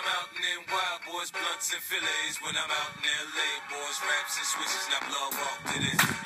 I'm out in them wild boys, blunts and fillets. When I'm out in LA, boys, raps and switches, now blood walk to this.